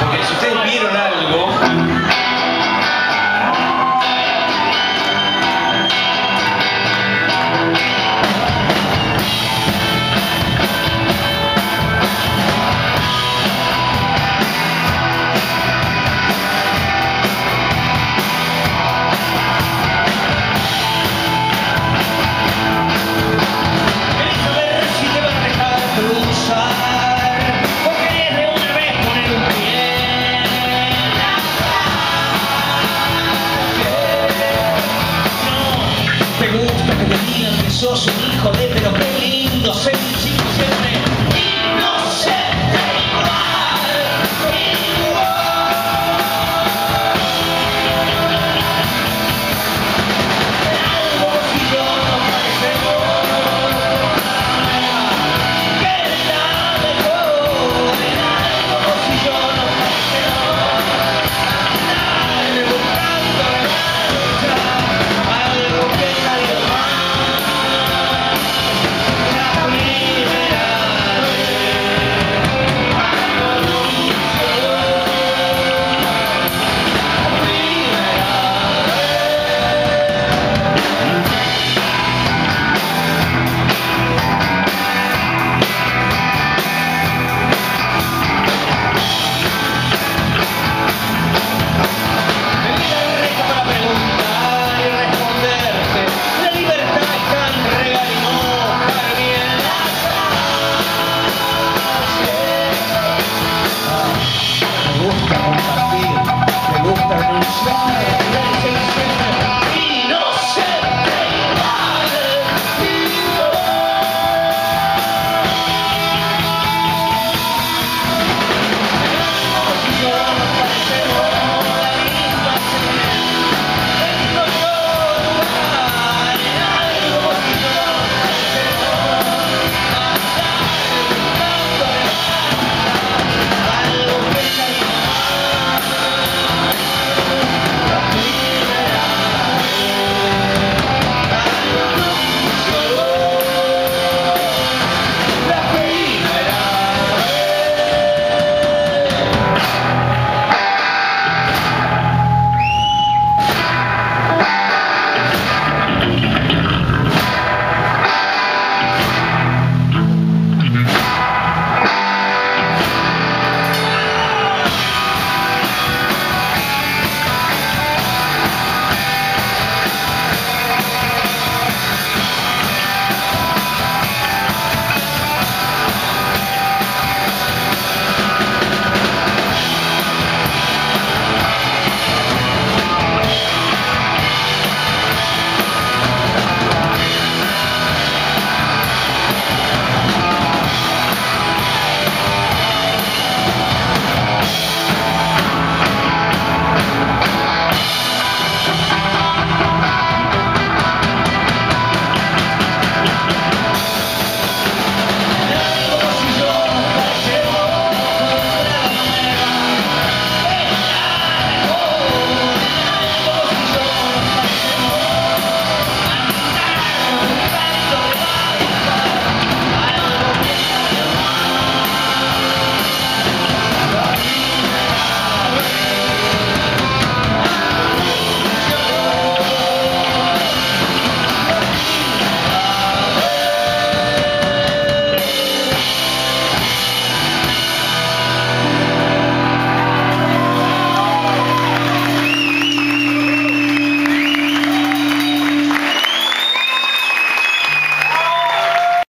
Porque si ustedes vieron algo, Querés te gusta que te digan hijo de